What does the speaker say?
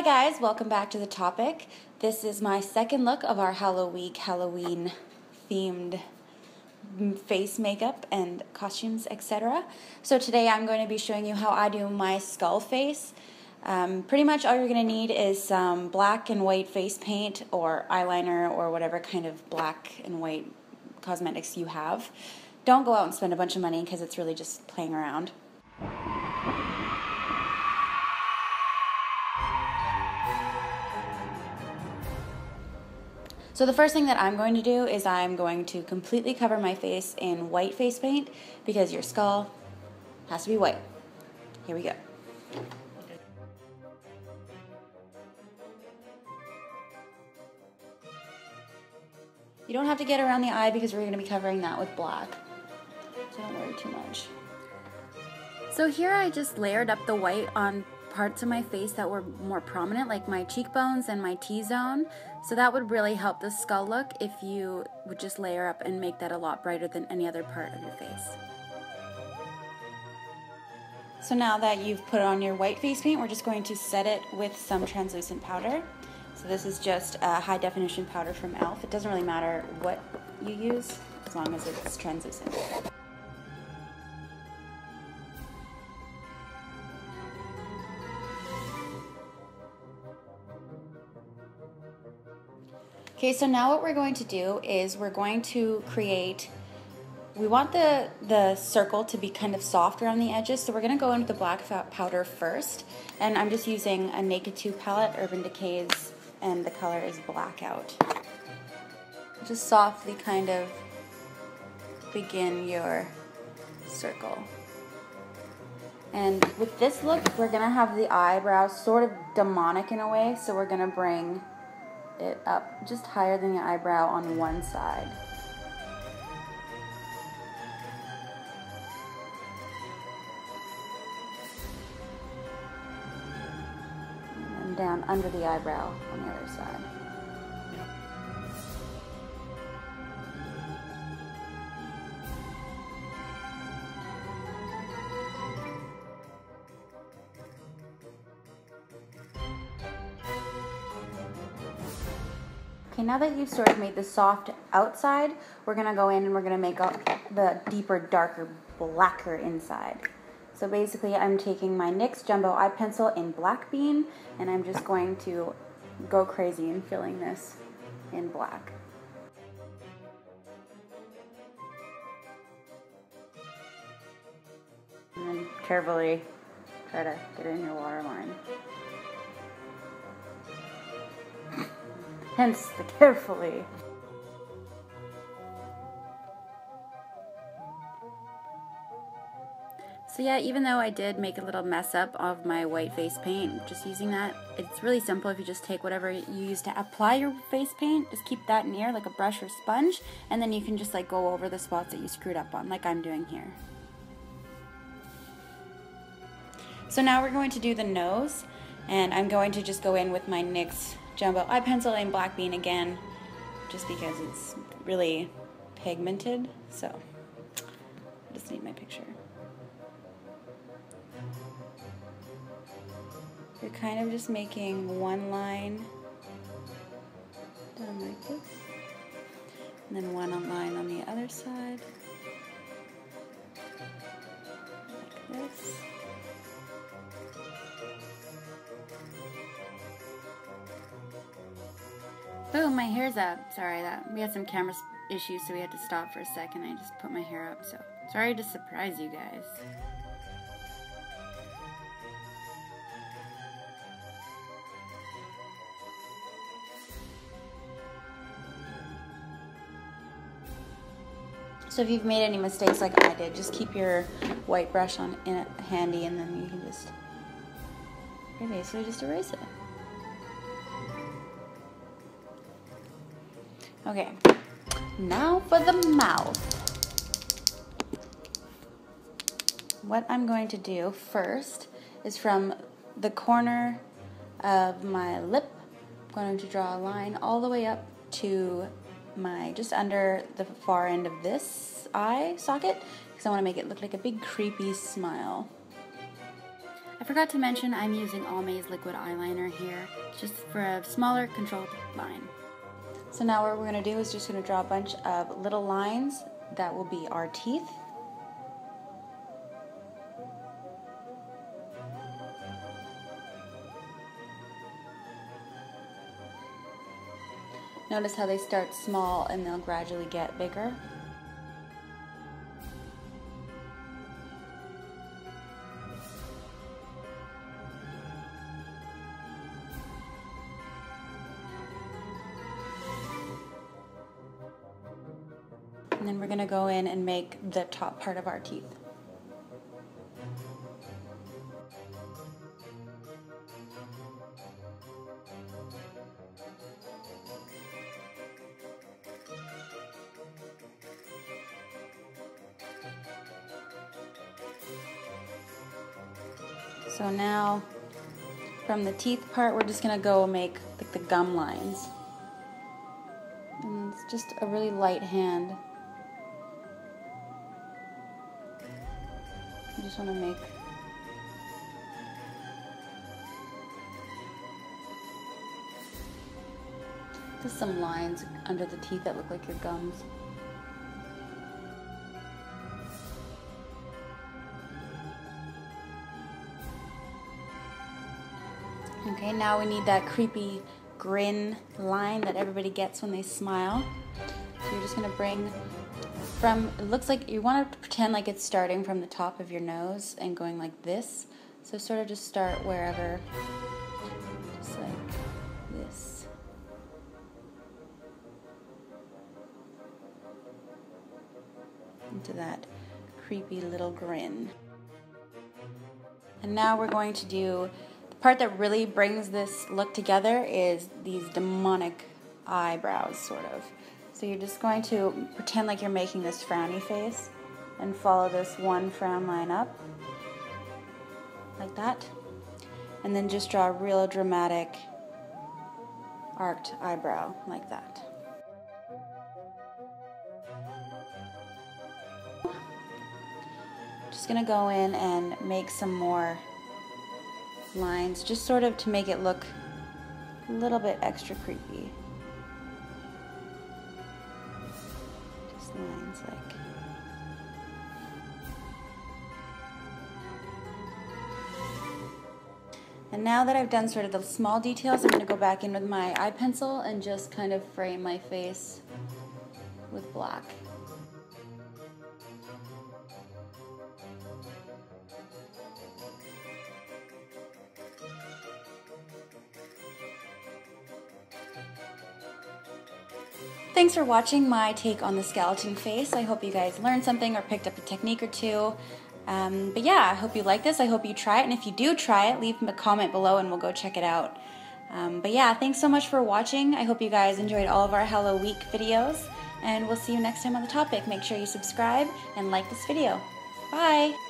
Hi guys, welcome back to the topic. This is my second look of our Halloween Halloween themed face makeup and costumes, etc. So today I'm going to be showing you how I do my skull face. Um, pretty much all you're going to need is some black and white face paint or eyeliner or whatever kind of black and white cosmetics you have. Don't go out and spend a bunch of money because it's really just playing around. So the first thing that I'm going to do is I'm going to completely cover my face in white face paint because your skull has to be white. Here we go. You don't have to get around the eye because we're going to be covering that with black. So don't worry too much. So here I just layered up the white on parts of my face that were more prominent, like my cheekbones and my T-zone. So that would really help the skull look if you would just layer up and make that a lot brighter than any other part of your face. So now that you've put on your white face paint, we're just going to set it with some translucent powder. So this is just a high definition powder from e.l.f. It doesn't really matter what you use as long as it's translucent. Okay, so now what we're going to do is we're going to create, we want the, the circle to be kind of soft around the edges, so we're going to go in with the black powder first. And I'm just using a Naked 2 palette, Urban Decays, and the color is Blackout. Just softly kind of begin your circle. And with this look, we're going to have the eyebrows sort of demonic in a way, so we're going to bring it up just higher than the eyebrow on one side. And down under the eyebrow on the other side. Okay, now that you've sort of made the soft outside, we're gonna go in and we're gonna make up the deeper, darker, blacker inside. So basically I'm taking my NYX Jumbo Eye Pencil in Black Bean and I'm just going to go crazy in filling this in black. And then carefully try to get in your waterline. Hence the carefully. So yeah, even though I did make a little mess up of my white face paint, just using that, it's really simple if you just take whatever you use to apply your face paint, just keep that near like a brush or sponge, and then you can just like go over the spots that you screwed up on, like I'm doing here. So now we're going to do the nose, and I'm going to just go in with my NYX Jumbo eye pencil in Black Bean again, just because it's really pigmented. So I just need my picture. You're kind of just making one line down like this, and then one line on the other side, Boom, my hair's up. Sorry, that we had some camera issues, so we had to stop for a second. I just put my hair up, so sorry to surprise you guys. So if you've made any mistakes like I did, just keep your white brush on in handy and then you can just basically just erase it. Okay, now for the mouth. What I'm going to do first is from the corner of my lip, I'm going to draw a line all the way up to my, just under the far end of this eye socket, because I want to make it look like a big creepy smile. I forgot to mention I'm using Almay's liquid eyeliner here, just for a smaller controlled line. So now what we're going to do is just going to draw a bunch of little lines that will be our teeth. Notice how they start small and they'll gradually get bigger. Then we're going to go in and make the top part of our teeth. So now from the teeth part, we're just going to go make like the gum lines. And it's just a really light hand. Just want to make just some lines under the teeth that look like your gums. Okay, now we need that creepy grin line that everybody gets when they smile. So you're just gonna bring from, it looks like you want to pretend like it's starting from the top of your nose and going like this. So sort of just start wherever, just like this. Into that creepy little grin. And now we're going to do, the part that really brings this look together is these demonic eyebrows, sort of. So you're just going to pretend like you're making this frowny face and follow this one frown line up, like that. And then just draw a real dramatic arched eyebrow, like that. Just gonna go in and make some more lines, just sort of to make it look a little bit extra creepy. Lines like. And now that I've done sort of the small details, I'm going to go back in with my eye pencil and just kind of frame my face with black. Thanks for watching my take on the skeleton face. I hope you guys learned something or picked up a technique or two. Um, but yeah, I hope you like this. I hope you try it. And if you do try it, leave a comment below and we'll go check it out. Um, but yeah, thanks so much for watching. I hope you guys enjoyed all of our HALLO-Week videos. And we'll see you next time on the topic. Make sure you subscribe and like this video. Bye!